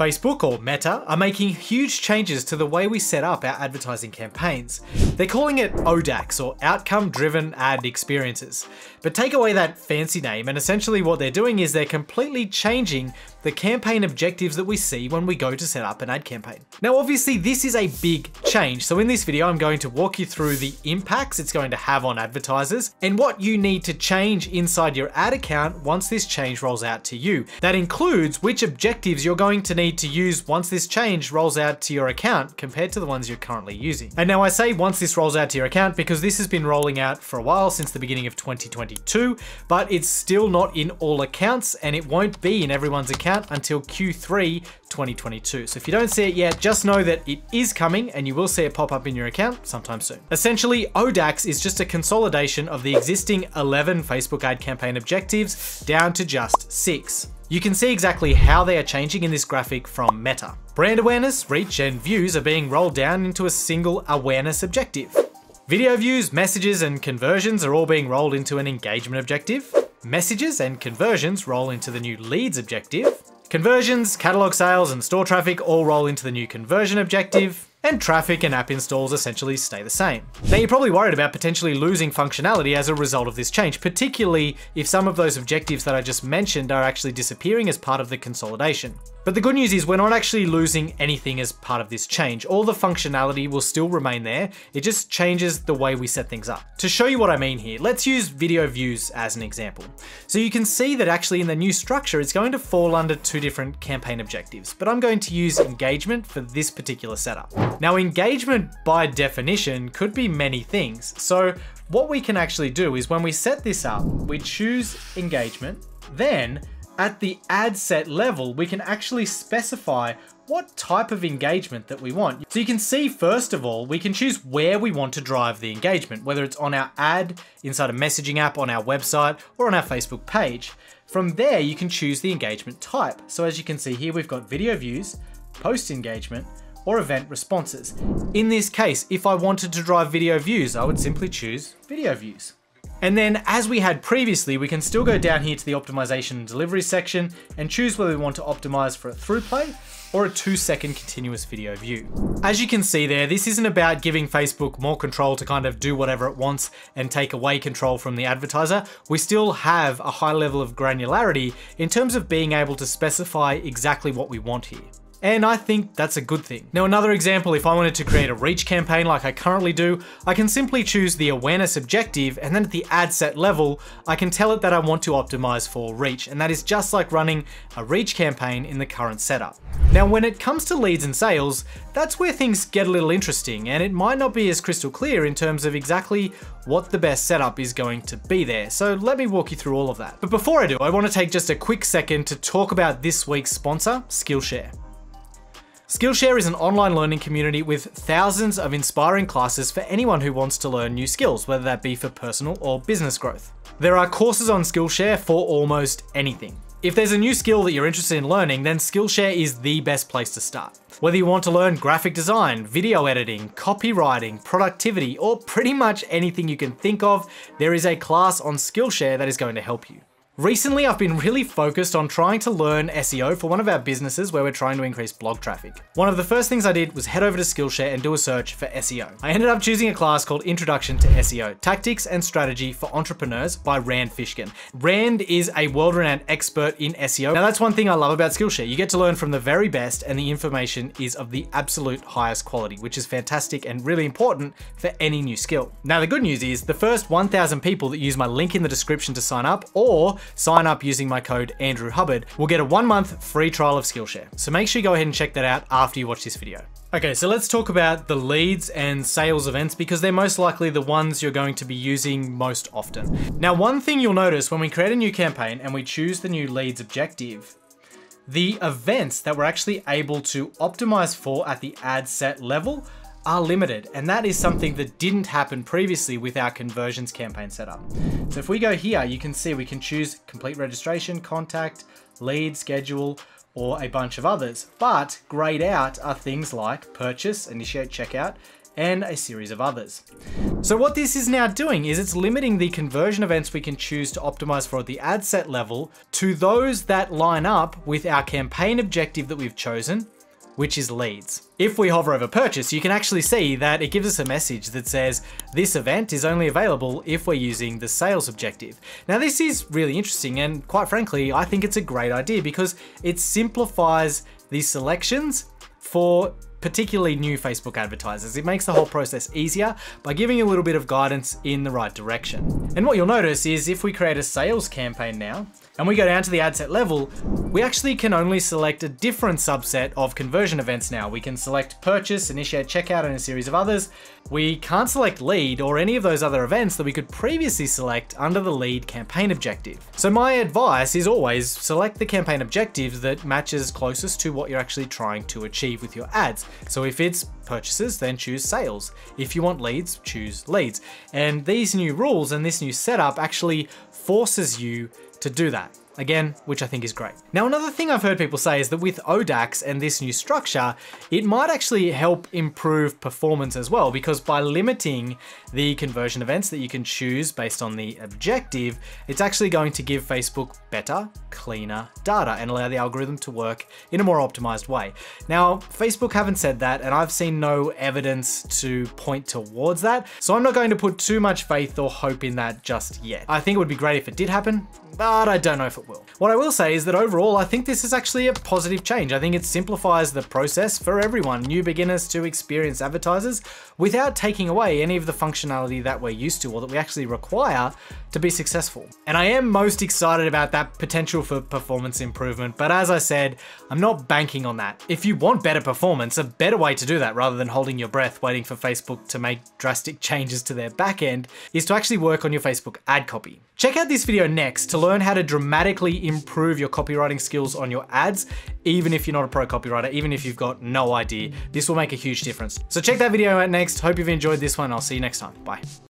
Facebook, or Meta, are making huge changes to the way we set up our advertising campaigns. They're calling it ODAX, or Outcome Driven Ad Experiences. But take away that fancy name, and essentially what they're doing is they're completely changing the campaign objectives that we see when we go to set up an ad campaign. Now, obviously, this is a big change. So in this video, I'm going to walk you through the impacts it's going to have on advertisers and what you need to change inside your ad account once this change rolls out to you. That includes which objectives you're going to need to use once this change rolls out to your account compared to the ones you're currently using. And now I say once this rolls out to your account because this has been rolling out for a while since the beginning of 2022, but it's still not in all accounts and it won't be in everyone's account account until Q3 2022. So if you don't see it yet, just know that it is coming and you will see it pop up in your account sometime soon. Essentially, ODAX is just a consolidation of the existing 11 Facebook ad campaign objectives down to just six. You can see exactly how they are changing in this graphic from Meta. Brand awareness, reach, and views are being rolled down into a single awareness objective. Video views, messages, and conversions are all being rolled into an engagement objective. Messages and conversions roll into the new leads objective. Conversions, catalog sales, and store traffic all roll into the new conversion objective and traffic and app installs essentially stay the same. Now you're probably worried about potentially losing functionality as a result of this change, particularly if some of those objectives that I just mentioned are actually disappearing as part of the consolidation. But the good news is we're not actually losing anything as part of this change. All the functionality will still remain there, it just changes the way we set things up. To show you what I mean here, let's use video views as an example. So you can see that actually in the new structure, it's going to fall under two different campaign objectives, but I'm going to use engagement for this particular setup. Now engagement by definition could be many things. So what we can actually do is when we set this up, we choose engagement, then at the ad set level, we can actually specify what type of engagement that we want. So you can see, first of all, we can choose where we want to drive the engagement, whether it's on our ad, inside a messaging app, on our website, or on our Facebook page. From there, you can choose the engagement type. So as you can see here, we've got video views, post engagement, or event responses. In this case, if I wanted to drive video views, I would simply choose video views. And then as we had previously, we can still go down here to the optimization and delivery section and choose whether we want to optimize for a ThruPlay or a two second continuous video view. As you can see there, this isn't about giving Facebook more control to kind of do whatever it wants and take away control from the advertiser. We still have a high level of granularity in terms of being able to specify exactly what we want here. And I think that's a good thing. Now another example, if I wanted to create a reach campaign like I currently do, I can simply choose the awareness objective and then at the ad set level, I can tell it that I want to optimize for reach. And that is just like running a reach campaign in the current setup. Now when it comes to leads and sales, that's where things get a little interesting and it might not be as crystal clear in terms of exactly what the best setup is going to be there. So let me walk you through all of that. But before I do, I want to take just a quick second to talk about this week's sponsor, Skillshare. Skillshare is an online learning community with thousands of inspiring classes for anyone who wants to learn new skills, whether that be for personal or business growth. There are courses on Skillshare for almost anything. If there's a new skill that you're interested in learning, then Skillshare is the best place to start. Whether you want to learn graphic design, video editing, copywriting, productivity, or pretty much anything you can think of, there is a class on Skillshare that is going to help you. Recently, I've been really focused on trying to learn SEO for one of our businesses where we're trying to increase blog traffic. One of the first things I did was head over to Skillshare and do a search for SEO. I ended up choosing a class called Introduction to SEO, Tactics and Strategy for Entrepreneurs by Rand Fishkin. Rand is a world-renowned expert in SEO. Now that's one thing I love about Skillshare. You get to learn from the very best and the information is of the absolute highest quality, which is fantastic and really important for any new skill. Now the good news is the first 1,000 people that use my link in the description to sign up or sign up using my code Andrew Hubbard will get a one month free trial of Skillshare. So make sure you go ahead and check that out after you watch this video. Okay, so let's talk about the leads and sales events because they're most likely the ones you're going to be using most often. Now, one thing you'll notice when we create a new campaign and we choose the new leads objective, the events that we're actually able to optimize for at the ad set level are limited, and that is something that didn't happen previously with our conversions campaign setup. So if we go here, you can see we can choose complete registration, contact, lead, schedule, or a bunch of others. But grayed out are things like purchase, initiate checkout, and a series of others. So what this is now doing is it's limiting the conversion events we can choose to optimize for at the ad set level to those that line up with our campaign objective that we've chosen which is leads. If we hover over purchase, you can actually see that it gives us a message that says this event is only available if we're using the sales objective. Now this is really interesting and quite frankly, I think it's a great idea because it simplifies the selections for particularly new Facebook advertisers. It makes the whole process easier by giving you a little bit of guidance in the right direction. And what you'll notice is if we create a sales campaign now, and we go down to the ad set level, we actually can only select a different subset of conversion events now. We can select purchase, initiate checkout, and a series of others. We can't select lead or any of those other events that we could previously select under the lead campaign objective. So my advice is always select the campaign objective that matches closest to what you're actually trying to achieve with your ads. So if it's purchases, then choose sales. If you want leads, choose leads. And these new rules and this new setup actually forces you to do that. Again, which I think is great. Now, another thing I've heard people say is that with ODAX and this new structure, it might actually help improve performance as well, because by limiting the conversion events that you can choose based on the objective, it's actually going to give Facebook better, cleaner data and allow the algorithm to work in a more optimized way. Now, Facebook haven't said that, and I've seen no evidence to point towards that, so I'm not going to put too much faith or hope in that just yet. I think it would be great if it did happen, but I don't know if it will. What I will say is that overall, I think this is actually a positive change. I think it simplifies the process for everyone, new beginners to experienced advertisers, without taking away any of the functionality that we're used to or that we actually require to be successful. And I am most excited about that potential for performance improvement, but as I said, I'm not banking on that. If you want better performance, a better way to do that rather than holding your breath waiting for Facebook to make drastic changes to their backend is to actually work on your Facebook ad copy. Check out this video next to learn how to dramatically improve your copywriting skills on your ads, even if you're not a pro copywriter, even if you've got no idea. This will make a huge difference. So check that video out next. Hope you've enjoyed this one. I'll see you next time. Bye.